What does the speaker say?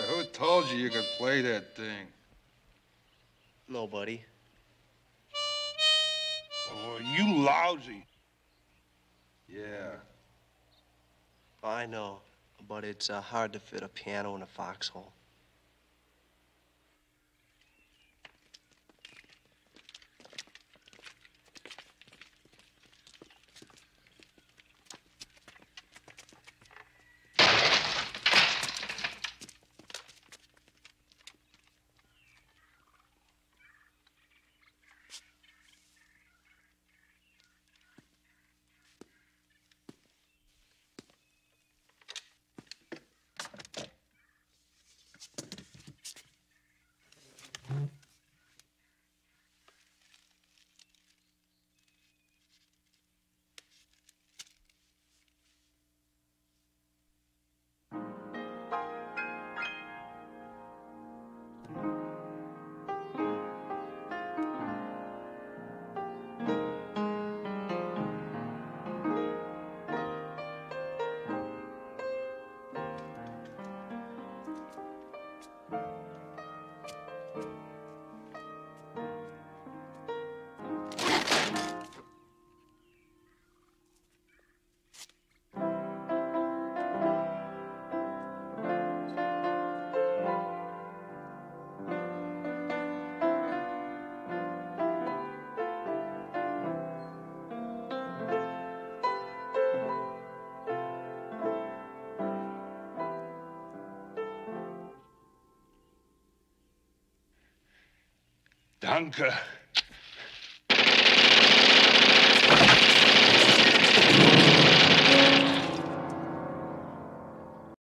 Boy, who told you you could play that thing? Nobody. Oh, you lousy. Yeah. I know, but it's uh, hard to fit a piano in a foxhole. Danke.